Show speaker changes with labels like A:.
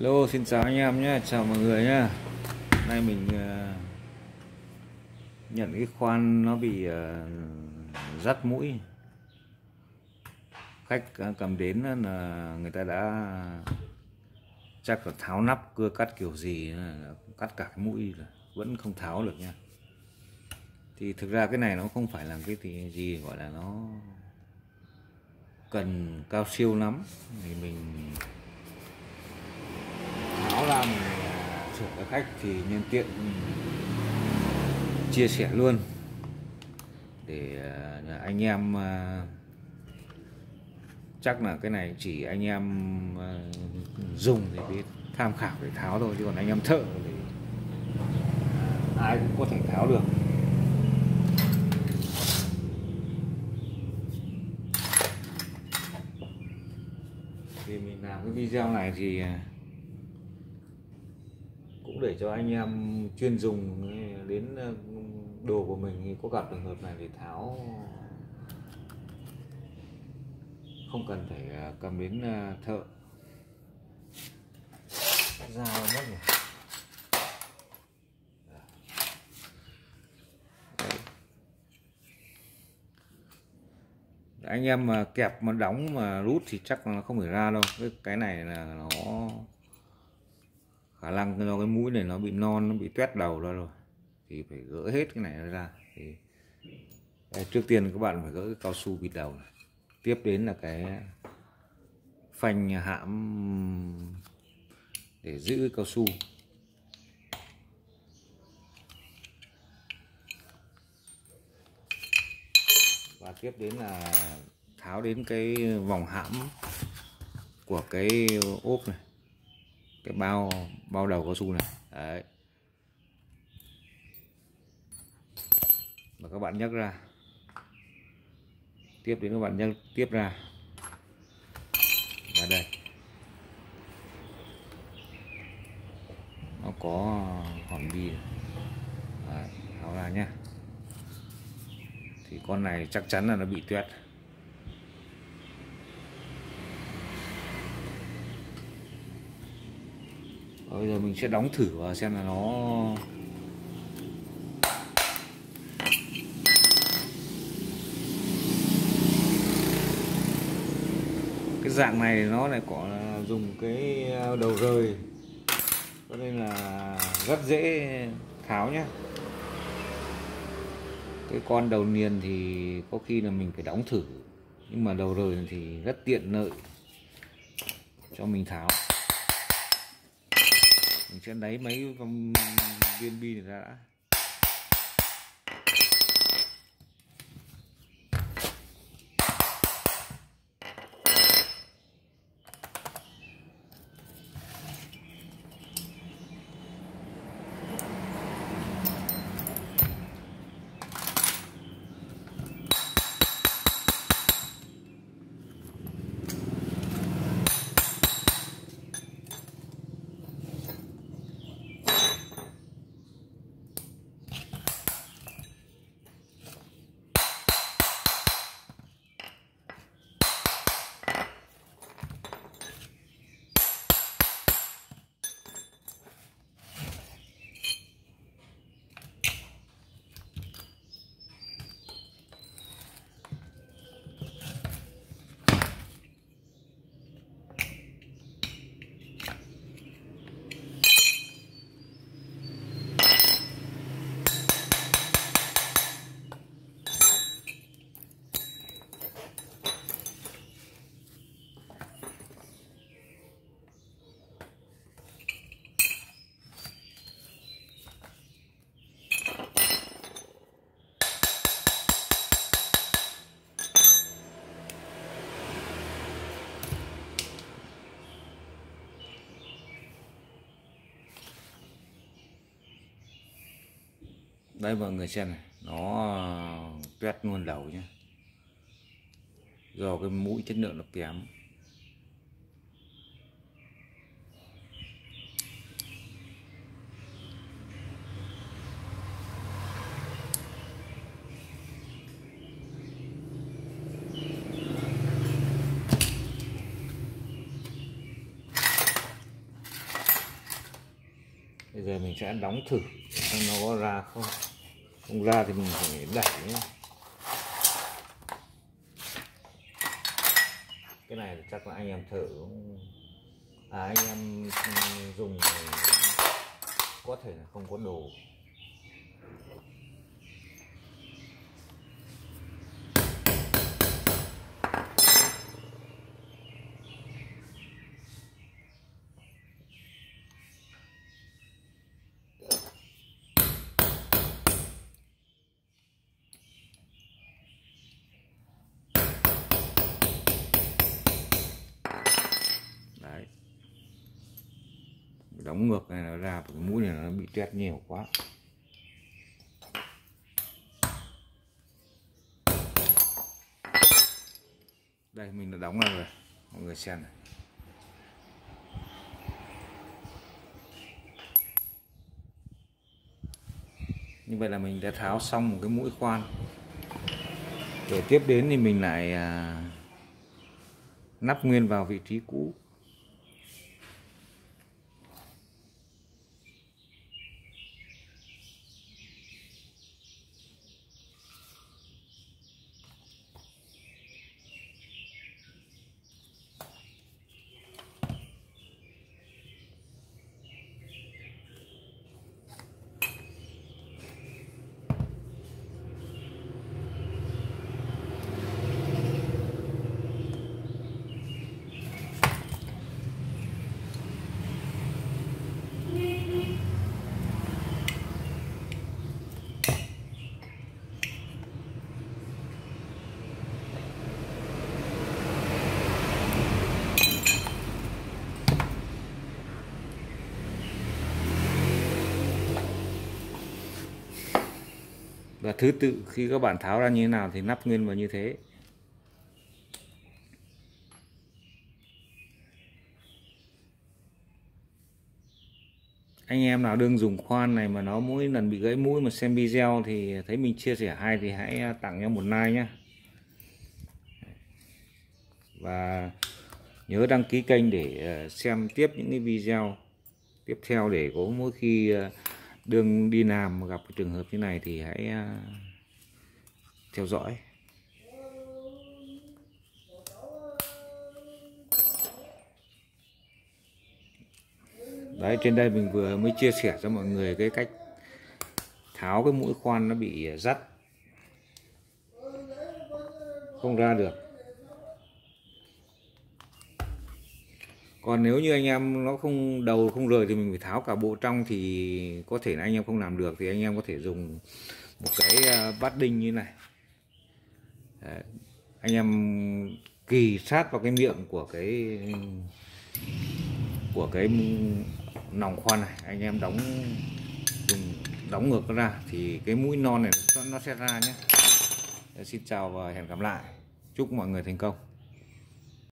A: Hello xin chào anh em nhé chào mọi người nhé. Nay mình uh, nhận cái khoan nó bị ờ, uh, dắt mũi. Khách uh, cầm đến là người ta đã chắc là tháo nắp cưa cắt kiểu gì cắt cả cái mũi là vẫn không tháo được nha. Thì thực ra cái này nó không phải là cái gì gọi là nó cần cao siêu lắm. Thì mình tháo ra mình sửa cho khách thì nhân tiện ừ, chia sẻ luôn. Để ờ, anh em ờ, chắc là cái này chỉ anh em ờ, dùng thì biết tham khảo để tháo thôi, chứ còn anh em thợ thì ai cũng có thể tháo được. Thì mình làm cái video này thì cũng để cho anh em chuyên dùng, đến ờ, đồ của mình. Có gặp trường hợp này thì tháo không cần phải ờ, cầm đến ờ, thợ. Ra mất rồi. Anh em mà kẹp mà đóng mà rút thì chắc là không phải ra đâu. Cái cái này là nó khả năng do cái mũi này nó bị non nó bị tuét đầu ra rồi thì phải gỡ hết cái này ra. Thì đây, trước tiên các bạn phải gỡ cái cao su bịt đầu này. tiếp đến là cái phanh hãm để giữ cái cao su. Và tiếp đến là tháo đến cái vòng hãm của cái ốp này cái bao bao đầu cao su này. Đấy. Và các bạn nhấc ra. Tiếp đến các bạn nhấc tiếp ra. Và đây. Nó có hòn bi đấy, tháo ra nhá. Thì con này chắc chắn là nó bị tuyết. Bây giờ mình sẽ đóng thử và xem là nó cái dạng này nó lại có dùng cái ờ, đầu rời. Cho nên là rất dễ tháo nhé cái con đầu niền thì có khi là mình phải đóng thử. Nhưng mà đầu rời thì rất tiện lợi cho mình tháo mình sẽ lấy mấy viên bi này ra đã đây mọi người xem này, nó ờ, tuyết luôn đầu nhé do cái mũi chất lượng nó kém. Bây giờ mình sẽ đóng thử xem nó có ra không không ra thì mình phải đẩy nhé. Cái này chắc là anh em thử. À, anh em dùng có thể là không có đồ đấy đóng ngược này nó ra cái mũi này nó bị tét nhiều quá. Đây, mình đã đóng ra rồi, mọi người xem này. Như vậy là mình đã tháo xong một cái mũi khoan. Để tiếp đến thì mình lại à, nắp nguyên vào vị trí cũ. Và thứ tự khi các bạn tháo ra như thế nào thì nắp nguyên vào như thế. Anh em nào đương dùng khoan này mà nó mỗi lần bị gãy mũi mà xem video thì thấy mình chia sẻ hay thì hãy à, tặng nhau một like nhé và nhớ đăng ký kênh để à, xem tiếp những cái video tiếp theo để có mỗi khi à, đương đi làm mà gặp cái trường hợp như này thì hãy à, theo dõi. Đấy, trên đây mình vừa mới chia sẻ cho mọi người cái cách tháo cái mũi khoan nó bị à, dắt không ra được. Còn nếu như anh em nó không đầu, không rời thì mình phải tháo cả bộ trong thì có thể là anh em không làm được thì anh em có thể dùng một cái ờ, bát đinh như này. Đấy. anh em kỳ sát vào cái miệng của cái của cái nòng khoan này, anh em đóng, dùng, đóng ngược nó ra thì cái mũi non này nó sẽ ra nhé. Xin chào và hẹn gặp lại. Chúc mọi người thành công.